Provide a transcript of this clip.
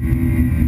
you